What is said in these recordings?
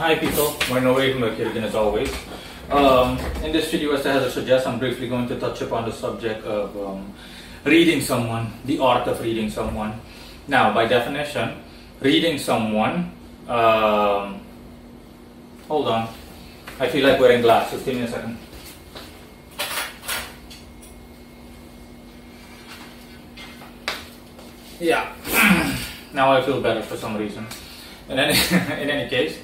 Hi people, Morino Ravenberg as always. Um, in this video, as the header suggests, I'm briefly going to touch upon the subject of um, reading someone, the art of reading someone. Now, by definition, reading someone, um, hold on, I feel like wearing glasses, give me a second. Yeah, now I feel better for some reason. In any, in any case,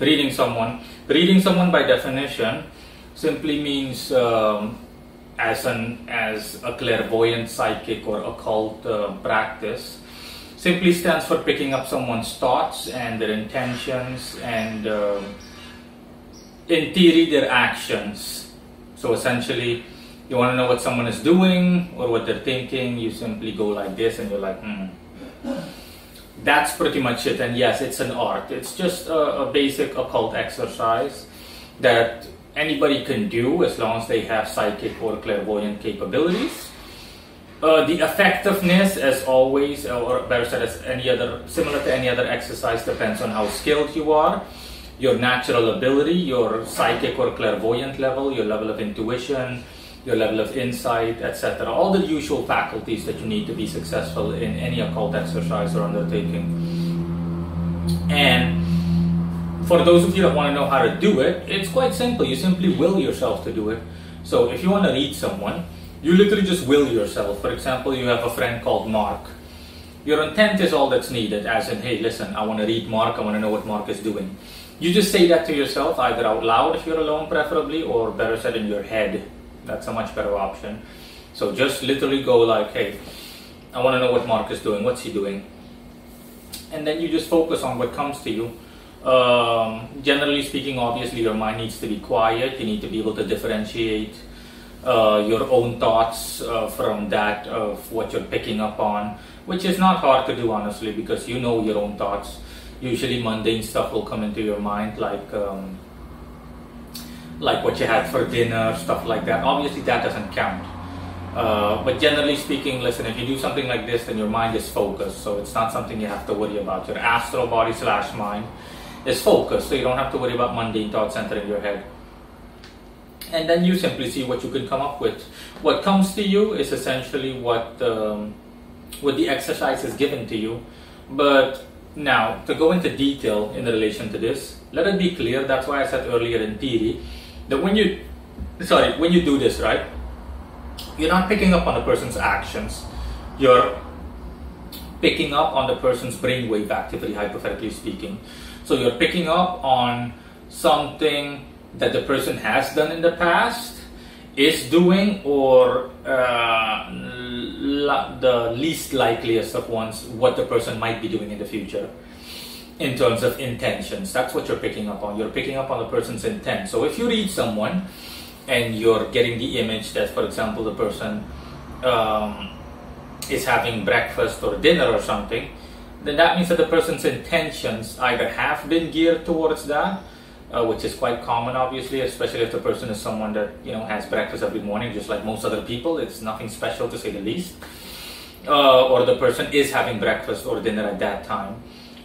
reading someone. Reading someone by definition simply means um, as an as a clairvoyant psychic or occult uh, practice simply stands for picking up someone's thoughts and their intentions and uh, in theory their actions so essentially you want to know what someone is doing or what they're thinking you simply go like this and you're like hmm that's pretty much it. And yes, it's an art. It's just a, a, basic occult exercise that anybody can do as long as they have psychic or clairvoyant capabilities. Uh, the effectiveness, as always, or better said, as any other, similar to any other exercise, depends on how skilled you are, your natural ability, your psychic or clairvoyant level, your level of intuition, your level of insight, etc. All the usual faculties that you need to be successful in any occult exercise or undertaking. And for those of you that want to know how to do it, it's quite simple. You simply will yourself to do it. So if you want to read someone, you literally just will yourself. For example, you have a friend called Mark. Your intent is all that's needed, as in, hey, listen, I want to read Mark, I want to know what Mark is doing. You just say that to yourself, either out loud if you're alone, preferably, or better said in your head that's a much better option. So just literally go like, hey, I want to know what Mark is doing. What's he doing? And then you just focus on what comes to you. Um, generally speaking, obviously, your mind needs to be quiet. You need to be able to differentiate uh, your own thoughts uh, from that of what you're picking up on, which is not hard to do, honestly, because you know your own thoughts. Usually, mundane stuff will come into your mind, like um, like what you had for dinner, stuff like that. Obviously, that doesn't count. Uh, but generally speaking, listen, if you do something like this, then your mind is focused. So it's not something you have to worry about. Your astral body slash mind is focused. So you don't have to worry about mundane thoughts entering your head. And then you simply see what you can come up with. What comes to you is essentially what, um, what the exercise is given to you. But now, to go into detail in relation to this, let it be clear, that's why I said earlier in theory, that when you sorry when you do this right you're not picking up on the person's actions. You're picking up on the person's brainwave activity hypothetically speaking. So you're picking up on something that the person has done in the past is doing or uh, the least likeliest of ones what the person might be doing in the future in terms of intentions. That's what you're picking up on. You're picking up on the person's intent. So if you read someone and you're getting the image that, for example, the person um, is having breakfast or dinner or something, then that means that the person's intentions either have been geared towards that, uh, which is quite common, obviously, especially if the person is someone that you know has breakfast every morning, just like most other people. It's nothing special to say the least. Uh, or the person is having breakfast or dinner at that time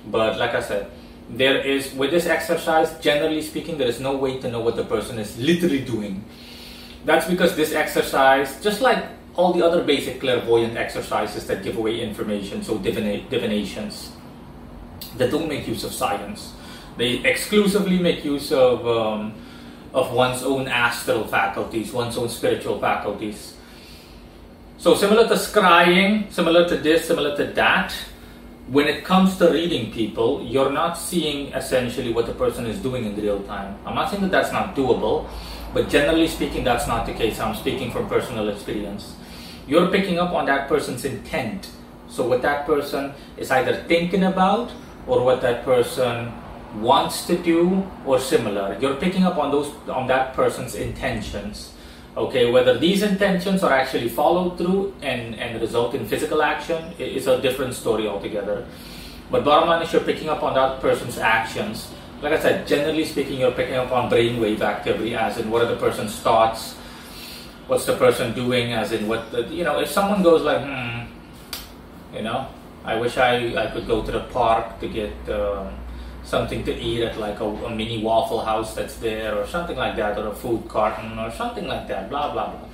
but like I said, there is with this exercise, generally speaking, there is no way to know what the person is literally doing. That's because this exercise, just like all the other basic clairvoyant exercises that give away information, so divina- divinations, that don't make use of science. They exclusively make use of um, of one's own astral faculties, one's own spiritual faculties. So similar to scrying, similar to this, similar to that, when it comes to reading people, you're not seeing essentially what the person is doing in real time. I'm not saying that that's not doable, but generally speaking, that's not the case. I'm speaking from personal experience. You're picking up on that person's intent. So, what that person is either thinking about or what that person wants to do or similar. You're picking up on those on that person's intentions Okay, whether these intentions are actually followed through and, and result in physical action is a different story altogether. But bottom line is you're picking up on that person's actions. Like I said, generally speaking, you're picking up on brainwave activity, as in what are the person's thoughts, what's the person doing, as in what the, you know, if someone goes like, hmm, you know, I wish I, I could go to the park to get uh, something to eat at like a, a, mini waffle house that's there or something like that or a food carton or something like that blah blah blah.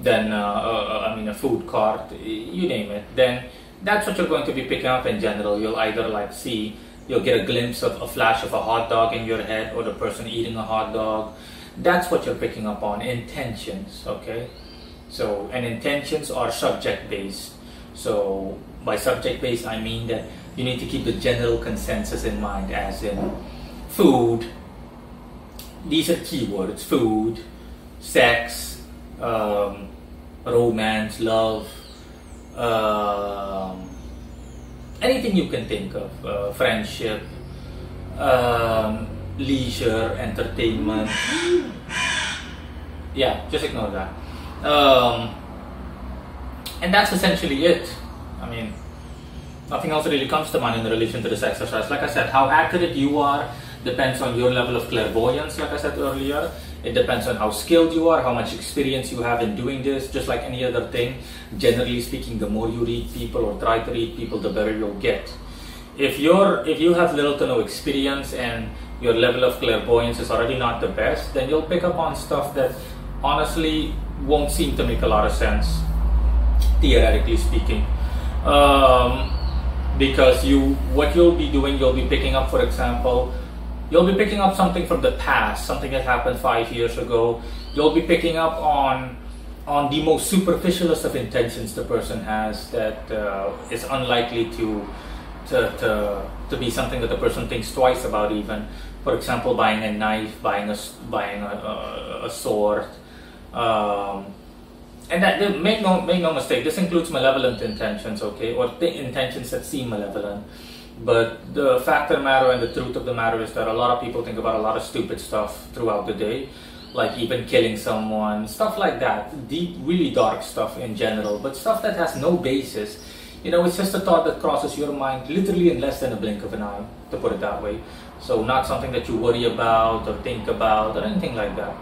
Then uh, uh, i mean a food cart you name it. Then that's what you're going to be picking up in general. You'll either like see you'll get a glimpse of a flash of a hot dog in your head or the person eating a hot dog. That's what you're picking up on intentions okay? So and intentions are subject based so by subject based i mean that you need to keep the general consensus in mind, as in food. These are keywords: food, sex, um, romance, love, um, anything you can think of, uh, friendship, um, leisure, entertainment. yeah, just ignore that. Um, and that's essentially it. I mean, nothing else really comes to mind in relation to this exercise. Like I said, how accurate you are depends on your level of clairvoyance, like I said earlier. It depends on how skilled you are, how much experience you have in doing this, just like any other thing. Generally speaking, the more you read people or try to read people, the better you'll get. If you're if you have little to no experience and your level of clairvoyance is already not the best, then you'll pick up on stuff that honestly won't seem to make a lot of sense, theoretically speaking. Um, because you what you'll be doing you'll be picking up for example you'll be picking up something from the past. Something that happened five years ago. You'll be picking up on on the most superficialist of intentions the person has that uh, is unlikely to, to to to be something that the person thinks twice about even. For example buying a knife buying a buying a, a, sword um, and that make no make no mistake this includes malevolent intentions okay? Or the intentions that seem malevolent. But the fact of the matter and the truth of the matter is that a lot of people think about a lot of stupid stuff throughout the day. Like even killing someone stuff like that. Deep really dark stuff in general. But stuff that has no basis. You know it's just a thought that crosses your mind literally in less than a blink of an eye to put it that way. So not something that you worry about or think about or anything like that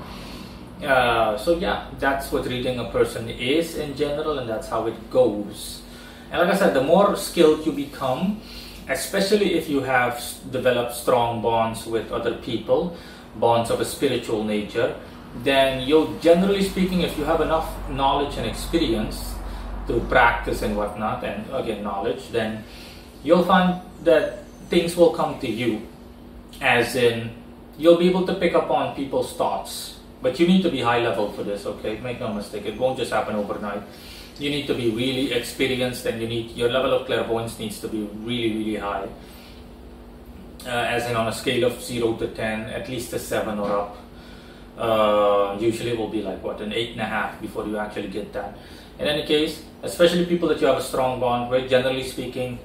uh, so yeah, that's what reading a person is in general, and that's how it goes. And like I said, the more skilled you become, especially if you have developed strong bonds with other people, bonds of a spiritual nature, then you'll generally speaking, if you have enough knowledge and experience through practice and whatnot, and again knowledge, then you'll find that things will come to you, as in you'll be able to pick up on people's thoughts but you need to be high level for this, okay? Make no mistake, it won't just happen overnight. You need to be really experienced and you need your level of clairvoyance needs to be really, really high. Uh, as in on a scale of 0 to 10, at least a 7 or up. Uh, usually it will be like what, an 8.5 before you actually get that. In any case, especially people that you have a strong bond with, generally speaking,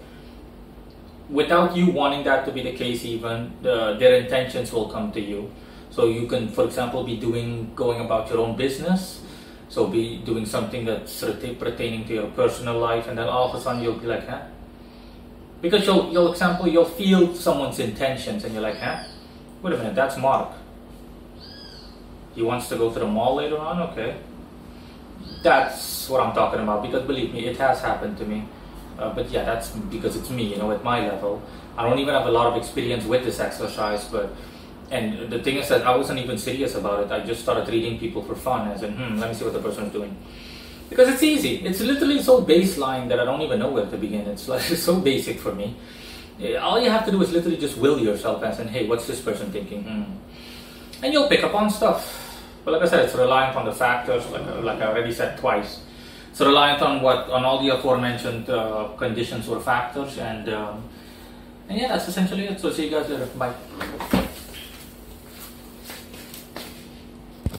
without you wanting that to be the case even, the, their intentions will come to you so you can, for example, be doing going about your own business. So be doing something that's pertaining to your personal life, and then all of a sudden you'll be like, huh? Because you'll, you'll example, you'll feel someone's intentions, and you're like, huh? Wait a minute, that's Mark. He wants to go to the mall later on. Okay, that's what I'm talking about. Because believe me, it has happened to me. Uh, but yeah, that's because it's me, you know, at my level. I don't even have a lot of experience with this exercise, but and the thing is that I wasn't even serious about it. I just started reading people for fun, as in, hmm, let me see what the person is doing. Because it's easy. It's literally so baseline that I don't even know where to begin. It's like it's so basic for me. All you have to do is literally just will yourself as in, hey, what's this person thinking? Hmm. And you'll pick up on stuff. But like I said, it's reliant on the factors, like, like I already said twice. It's reliant on what on all the aforementioned uh, conditions or factors, and um, and yeah, that's essentially it. So see you guys later. Bye.